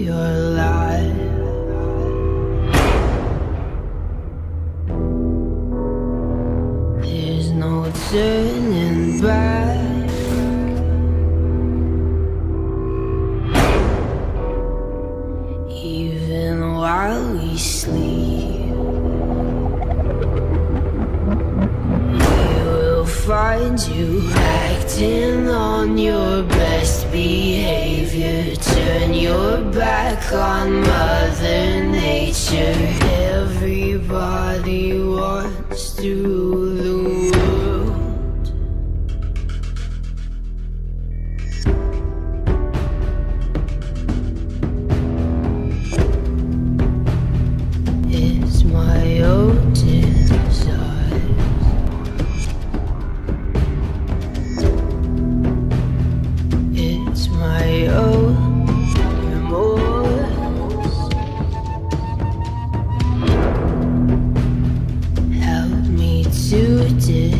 your life. There's no turning back. Even while we sleep, we will find you acting on your best behavior. If you turn your back on Mother Nature. Everybody wants to to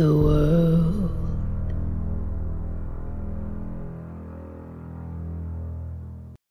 the world. Uh,